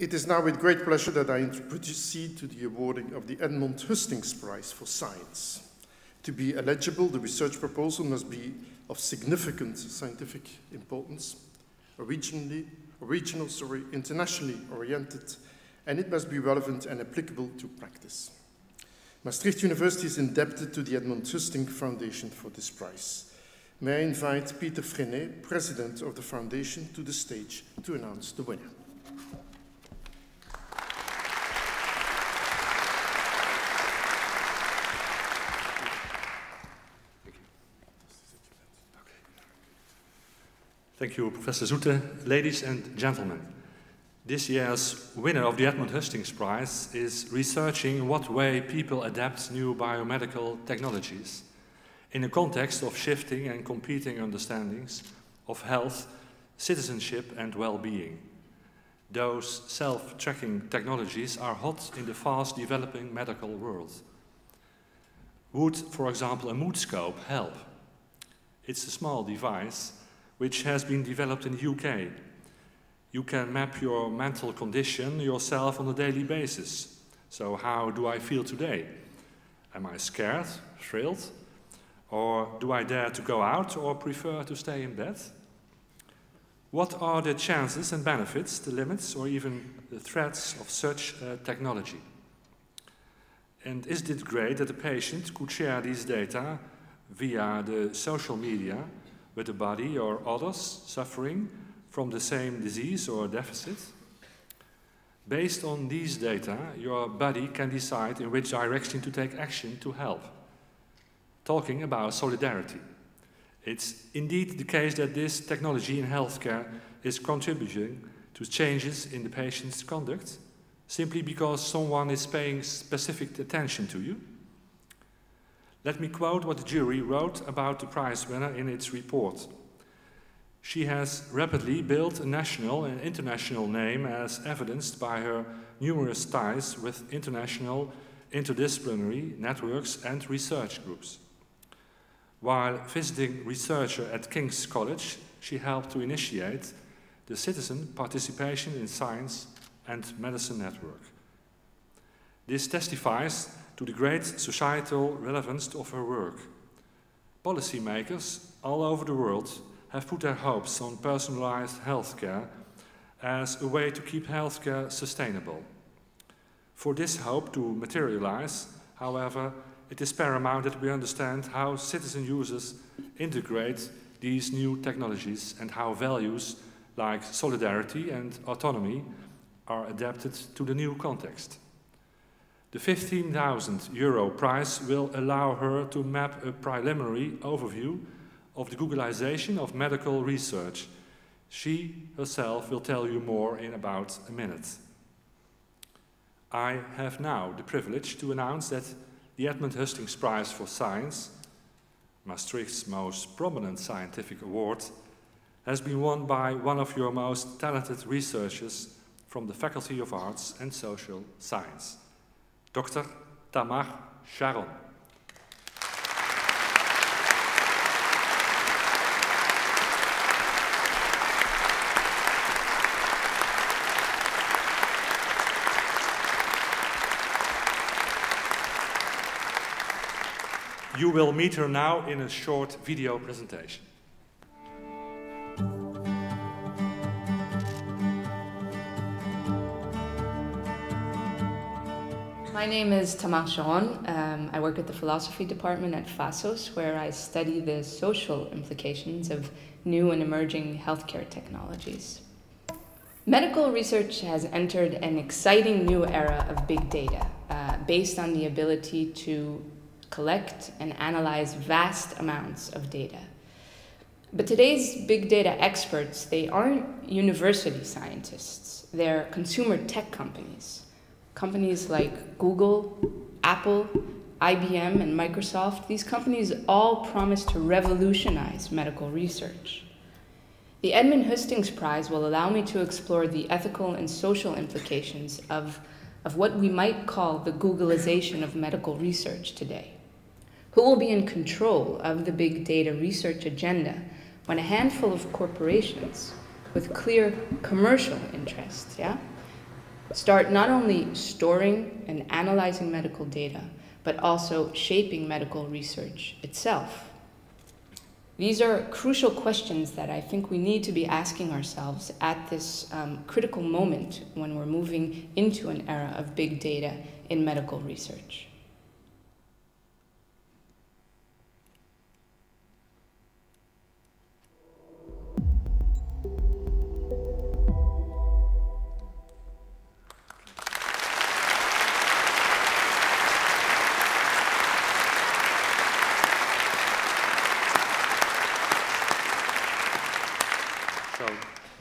It is now with great pleasure that I proceed to the awarding of the Edmond Hustinx Prize for Science. To be eligible, the research proposal must be of significant scientific importance, originally, original, sorry, internationally oriented, and it must be relevant and applicable to practice. Maastricht University is indebted to the Edmond Hustinx Foundation for this prize. May I invite Peter Frenet, President of the Foundation, to the stage to announce the winner. Thank you, Professor Soete. Ladies and gentlemen, this year's winner of the Edmond Hustinx Prize is researching what way people adapt new biomedical technologies in the context of shifting and competing understandings of health, citizenship and well-being. Those self-tracking technologies are hot in the fast-developing medical world. Would, for example, a Moodscope help? It's a small device which has been developed in the UK. You can map your mental condition yourself on a daily basis. So how do I feel today? Am I scared, thrilled? Or do I dare to go out or prefer to stay in bed? What are the chances and benefits, the limits, or even the threats of such uh, technology? And is it great that the patient could share these data via the social media with the body or others suffering from the same disease or deficit. Based on these data, your body can decide in which direction to take action to help. Talking about solidarity. It's indeed the case that this technology in healthcare is contributing to changes in the patient's conduct simply because someone is paying specific attention to you let me quote what the jury wrote about the prize winner in its report. She has rapidly built a national and international name as evidenced by her numerous ties with international interdisciplinary networks and research groups. While visiting researcher at King's College, she helped to initiate the Citizen Participation in Science and Medicine Network. This testifies to the great societal relevance of her work. Policymakers all over the world have put their hopes on personalized healthcare as a way to keep healthcare sustainable. For this hope to materialize, however, it is paramount that we understand how citizen users integrate these new technologies and how values like solidarity and autonomy are adapted to the new context. The 15,000 euro prize will allow her to map a preliminary overview of the Googleization of medical research. She herself will tell you more in about a minute. I have now the privilege to announce that the Edmond Hustinx Prize for Science, Maastricht's most prominent scientific award, has been won by one of your most talented researchers from the Faculty of Arts and Social Science. Dr. Tamar Sharon. You will meet her now in a short video presentation. My name is Tamar Sharon. Um, I work at the philosophy department at FASOS, where I study the social implications of new and emerging healthcare technologies. Medical research has entered an exciting new era of big data uh, based on the ability to collect and analyze vast amounts of data. But today's big data experts, they aren't university scientists, they're consumer tech companies companies like Google, Apple, IBM, and Microsoft, these companies all promise to revolutionize medical research. The Edmond Hustinx Prize will allow me to explore the ethical and social implications of, of what we might call the Googleization of medical research today. Who will be in control of the big data research agenda when a handful of corporations with clear commercial interests, yeah, start not only storing and analyzing medical data, but also shaping medical research itself. These are crucial questions that I think we need to be asking ourselves at this um, critical moment when we're moving into an era of big data in medical research.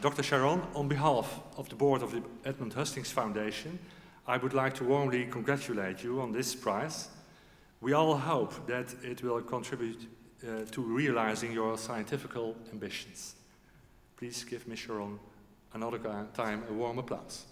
Dr. Sharon, on behalf of the board of the Edmond Hustinx Foundation, I would like to warmly congratulate you on this prize. We all hope that it will contribute uh, to realizing your scientific ambitions. Please give Ms. Sharon another time a warm applause.